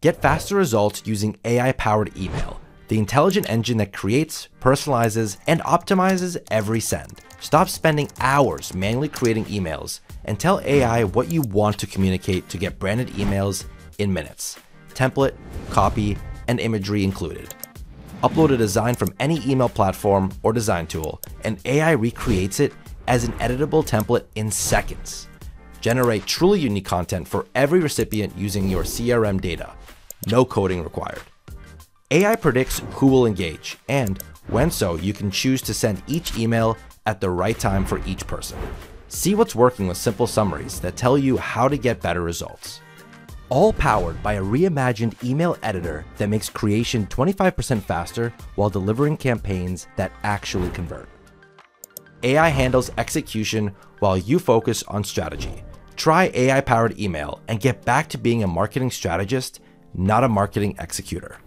Get faster results using AI powered email, the intelligent engine that creates, personalizes, and optimizes every send. Stop spending hours manually creating emails and tell AI what you want to communicate to get branded emails in minutes. Template, copy, and imagery included. Upload a design from any email platform or design tool, and AI recreates it as an editable template in seconds. Generate truly unique content for every recipient using your CRM data. No coding required. AI predicts who will engage, and when so, you can choose to send each email at the right time for each person. See what's working with simple summaries that tell you how to get better results. All powered by a reimagined email editor that makes creation 25% faster while delivering campaigns that actually convert. AI handles execution while you focus on strategy. Try AI powered email and get back to being a marketing strategist, not a marketing executor.